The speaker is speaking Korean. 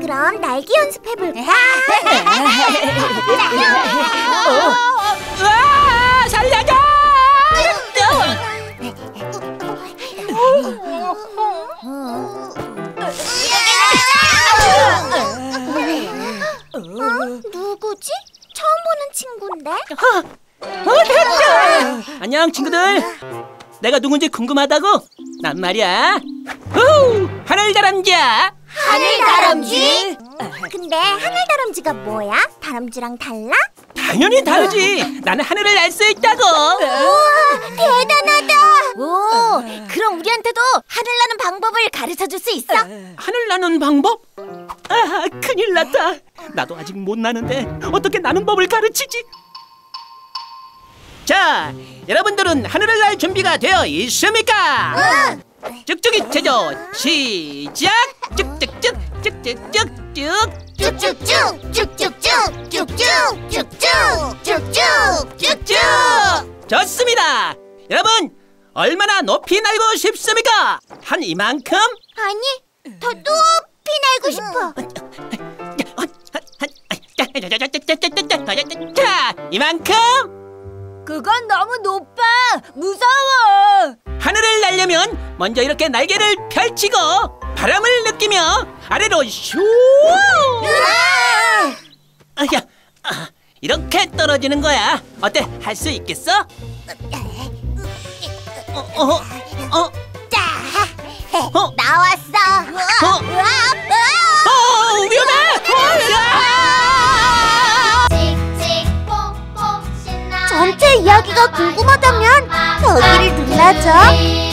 그럼 날기 연습해볼까? 살려줘! 누구지? 처음 보는 친구인데? 안녕 친구들. 내가 누군지 궁금하다고? 난 말이야. 후! 하늘 다람쥐야. 하늘 다람쥐? 근데 하늘 다람쥐가 뭐야? 다람쥐랑 달라? 당연히 다르지. 나는 하늘을 날 수 있다고. 우와, 대단하다! 오, 그럼 우리한테도 하늘 나는 방법을 가르쳐 줄 수 있어? 하늘 나는 방법? 아, 큰일 났다. 나도 아직 못 나는데 어떻게 나는 법을 가르치지? 자, 여러분들은 하늘을 날 준비가 되어 있습니까? 쭉쭉이 제조 시작! 쭉쭉쭉 쭉쭉쭉쭉 쭉쭉쭉, 쭉쭉쭉, 쭉쭉, 쭉쭉, 쭉쭉, 쭉쭉! 좋습니다. 여러분, 얼마나 높이 날고 싶습니까? 한 이만큼? 아니, 더 높이 날고 싶어. 자, 이만큼 그건 너무 높아. 무서워. 날려면 먼저 이렇게 날개를 펼치고 바람을 느끼며 아래로 슈! 아 야, 아, 이렇게 떨어지는 거야. 어때? 할 수 있겠어? 어, 어, 어, 자, 어? 나왔어. 어? 우와. 어, 위험해! 어, 야! 전체 이야기가 궁금하다면 여기를 눌러줘.